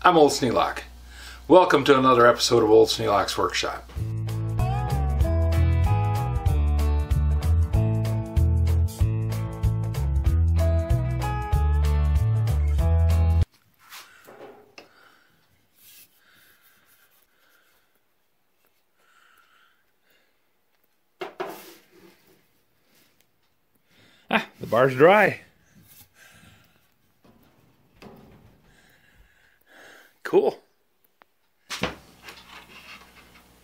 I'm Old Sneelock. Welcome to another episode of Old Sneelock's Workshop. Ah, the bar's dry. Cool.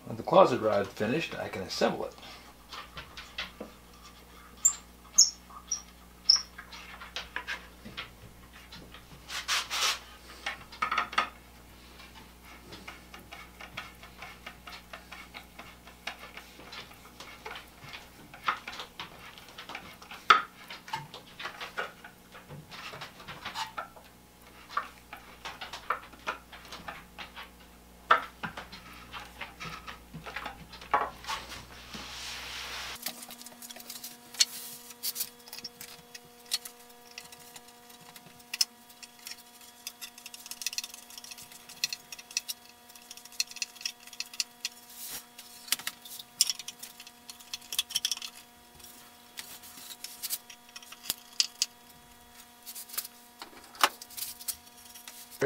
When the closet rod finished, I can assemble it.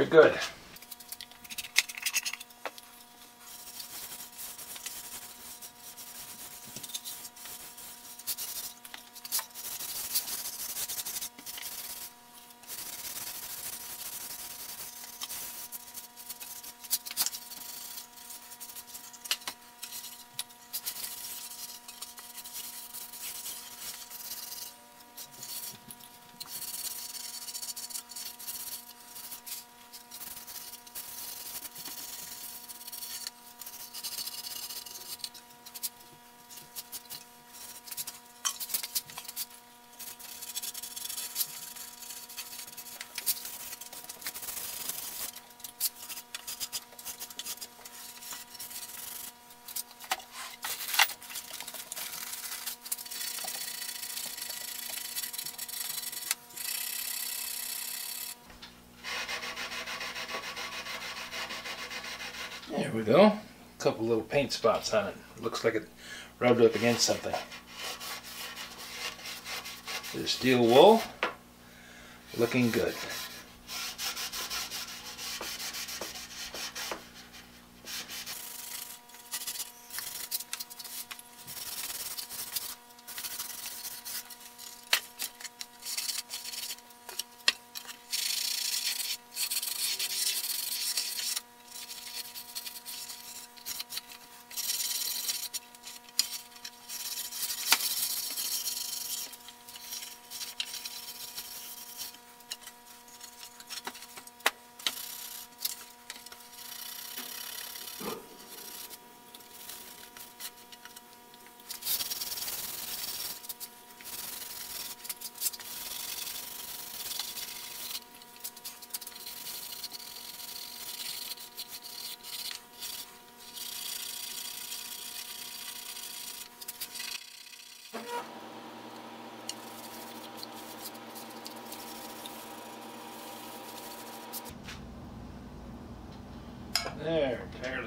Good. There we go. A couple little paint spots on it. Looks like it rubbed up against something. The steel wool, looking good.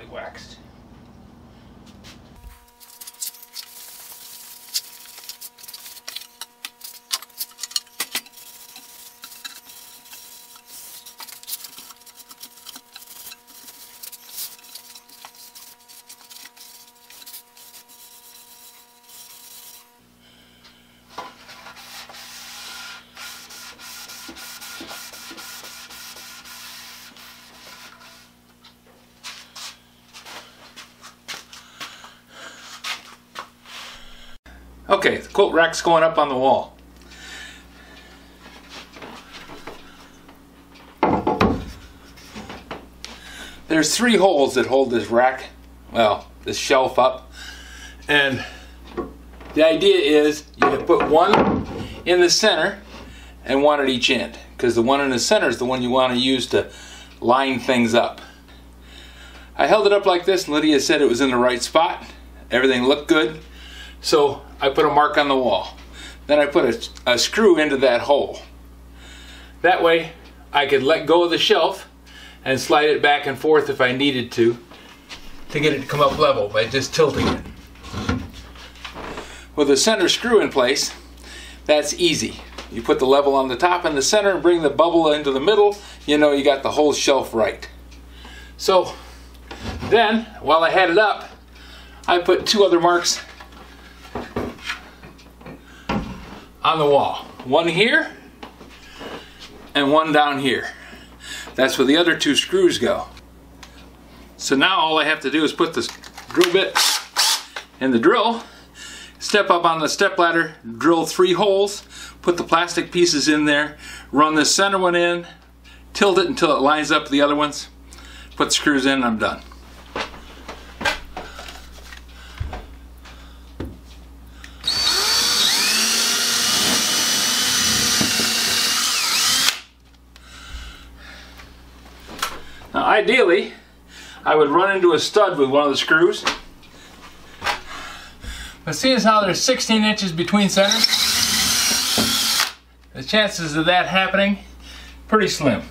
Fairly waxed. Okay, the coat rack's going up on the wall. There's three holes that hold this rack, well, this shelf up. And the idea is you put one in the center and one at each end. Because the one in the center is the one you want to use to line things up. I held it up like this and Lydia said it was in the right spot. Everything looked good. So I put a mark on the wall. Then I put a, a, screw into that hole. That way I could let go of the shelf and slide it back and forth if I needed to to get it to come up level by just tilting it. With the center screw in place, that's easy. You put the level on the top and the center and bring the bubble into the middle, you know you got the whole shelf right. So then, while I had it up, I put two other marks on the wall. One here and one down here. That's where the other two screws go. So now all I have to do is put the drill bit in the drill, step up on the step ladder, drill three holes, put the plastic pieces in there, run the center one in, tilt it until it lines up the other ones, put the screws in and I'm done. Now ideally, I would run into a stud with one of the screws. But seeing as how there's 16 inches between centers, the chances of that happening, pretty slim.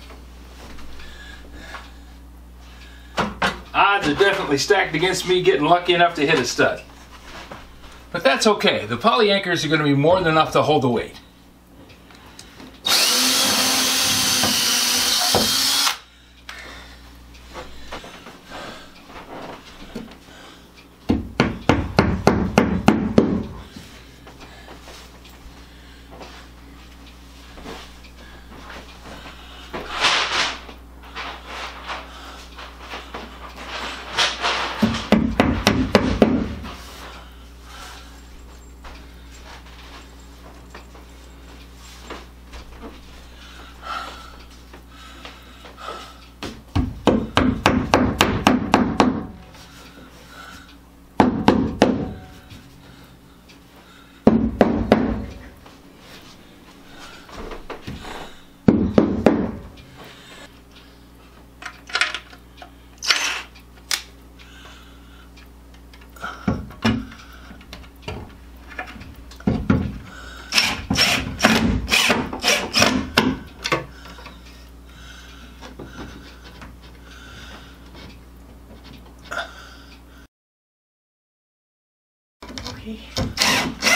Odds are definitely stacked against me getting lucky enough to hit a stud. But that's okay. The poly anchors are going to be more than enough to hold the weight. Go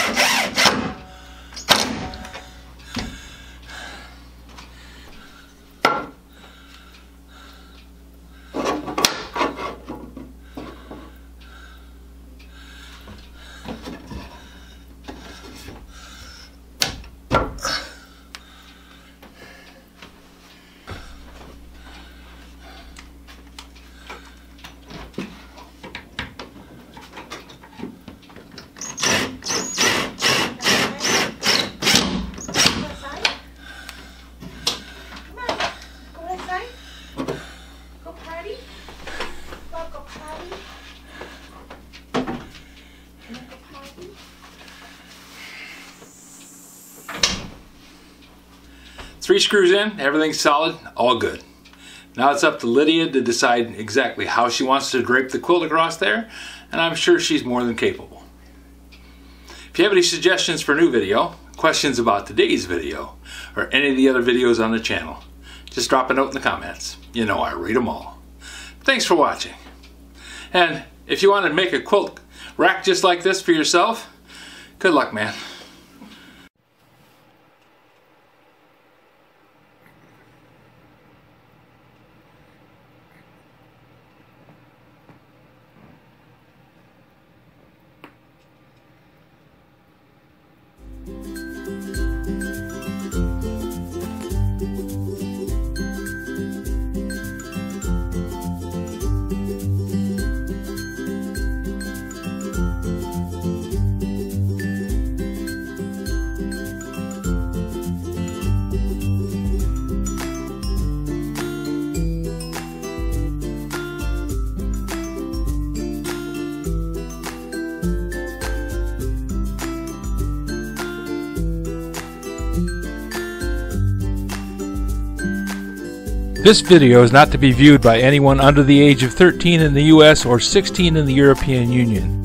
Three screws in, everything's solid, all good. Now it's up to Lydia to decide exactly how she wants to drape the quilt across there, and I'm sure she's more than capable. If you have any suggestions for a new video, questions about today's video, or any of the other videos on the channel, just drop a note in the comments. You know I read them all. Thanks for watching. And if you want to make a quilt rack just like this for yourself, good luck, man. This video is not to be viewed by anyone under the age of 13 in the U.S. or 16 in the European Union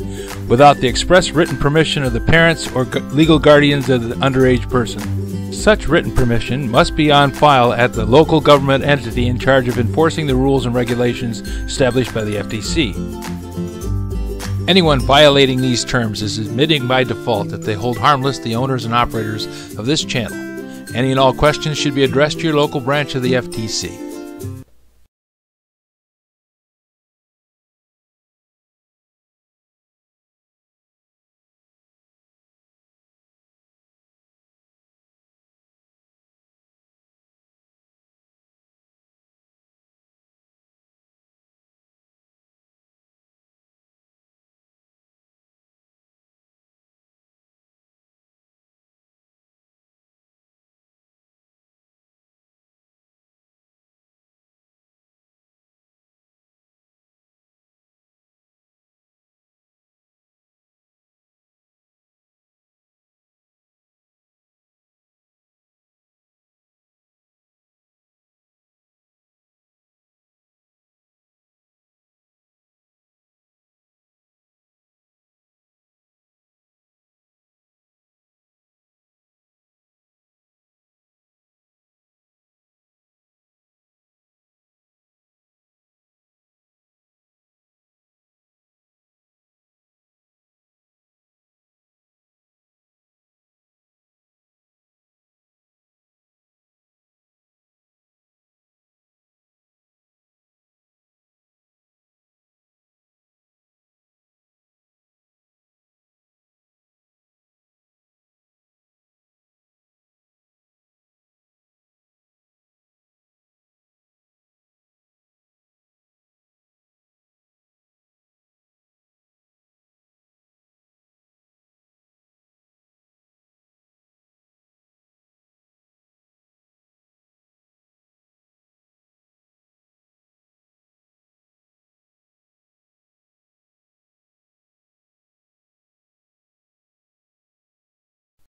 without the express written permission of the parents or legal guardians of the underage person. Such written permission must be on file at the local government entity in charge of enforcing the rules and regulations established by the FTC. Anyone violating these terms is admitting by default that they hold harmless the owners and operators of this channel. Any and all questions should be addressed to your local branch of the FTC.